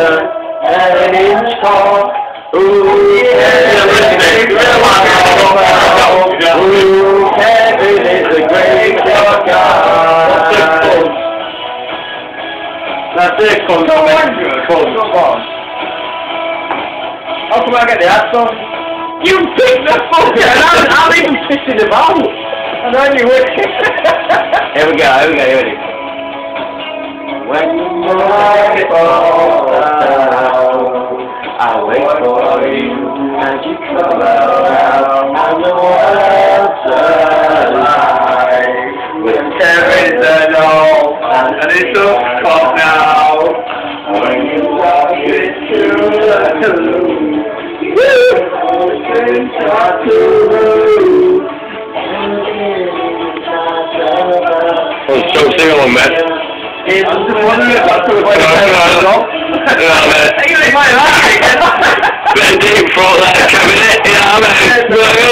done, and it's tall. Ooh, heaven is Ooh, heaven is a great God. That's it, Con. So Come on. How come I get the ad song? You picked the fuck and I'm, I'm even pissing about. And then you win. here we go, here we go, here we go. When the wait for you, and you come around, and the world's alive. With There is an old and it's up top now. when you walk into the room, things start to move. Oh, so sing along, man. that cabinet, you know what